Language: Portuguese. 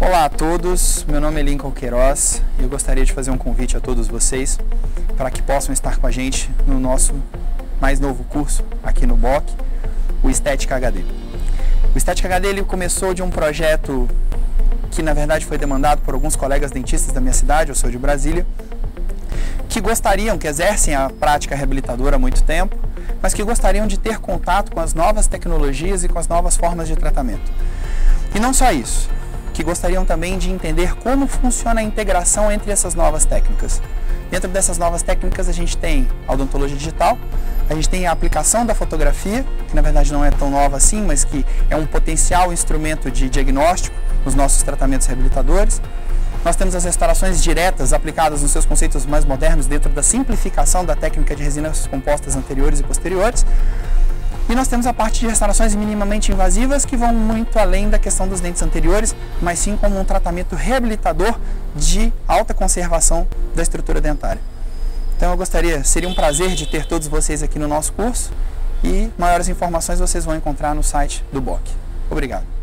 Olá a todos, meu nome é Lincoln Queiroz e eu gostaria de fazer um convite a todos vocês para que possam estar com a gente no nosso mais novo curso aqui no BOC, o Estética HD. O Estética HD ele começou de um projeto que na verdade foi demandado por alguns colegas dentistas da minha cidade, eu sou de Brasília, que gostariam, que exercem a prática reabilitadora há muito tempo, mas que gostariam de ter contato com as novas tecnologias e com as novas formas de tratamento. E não só isso, que gostariam também de entender como funciona a integração entre essas novas técnicas. Dentro dessas novas técnicas a gente tem a odontologia digital, a gente tem a aplicação da fotografia, que na verdade não é tão nova assim, mas que é um potencial instrumento de diagnóstico nos nossos tratamentos reabilitadores. Nós temos as restaurações diretas aplicadas nos seus conceitos mais modernos dentro da simplificação da técnica de resinas compostas anteriores e posteriores. E nós temos a parte de restaurações minimamente invasivas que vão muito além da questão dos dentes anteriores, mas sim como um tratamento reabilitador de alta conservação da estrutura dentária. Então eu gostaria, seria um prazer de ter todos vocês aqui no nosso curso e maiores informações vocês vão encontrar no site do BOC. Obrigado.